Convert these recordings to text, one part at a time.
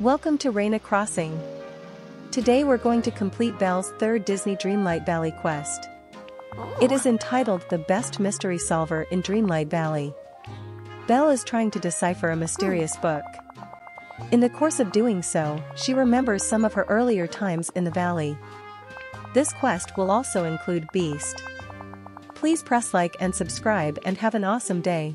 Welcome to Raina Crossing. Today we're going to complete Belle's third Disney Dreamlight Valley quest. It is entitled The Best Mystery Solver in Dreamlight Valley. Belle is trying to decipher a mysterious book. In the course of doing so, she remembers some of her earlier times in the valley. This quest will also include Beast. Please press like and subscribe and have an awesome day.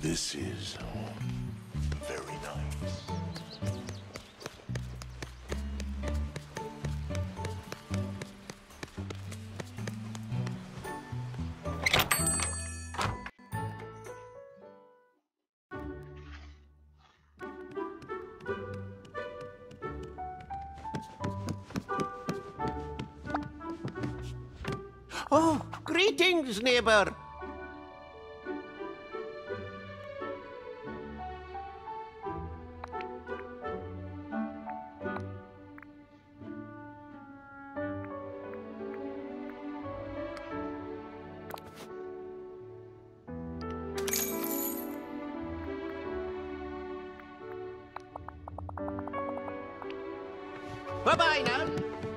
This is very nice. Oh, greetings, neighbor. Bye-bye now.